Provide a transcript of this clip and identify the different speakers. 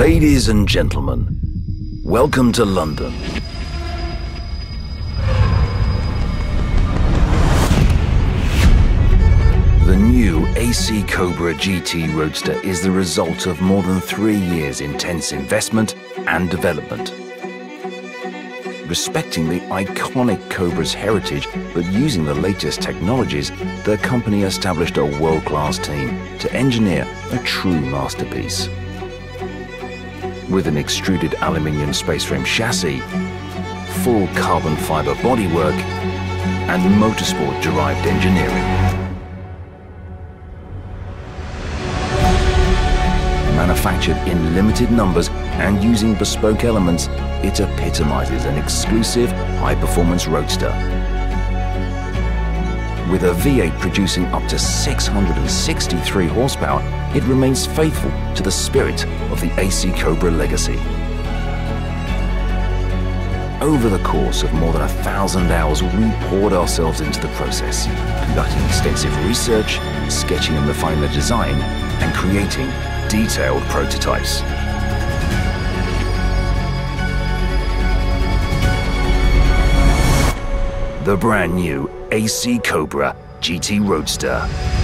Speaker 1: Ladies and gentlemen, welcome to London. The new AC Cobra GT Roadster is the result of more than three years intense investment and development. Respecting the iconic Cobra's heritage, but using the latest technologies, the company established a world-class team to engineer a true masterpiece. With an extruded aluminium space frame chassis, full carbon fiber bodywork, and motorsport-derived engineering. Manufactured in limited numbers and using bespoke elements, it epitomizes an exclusive high-performance roadster. With a V8 producing up to 663 horsepower, it remains faithful to the spirit of the AC Cobra legacy. Over the course of more than a thousand hours, we poured ourselves into the process, conducting extensive research, sketching and refining the design, and creating detailed prototypes. The brand new AC Cobra GT Roadster.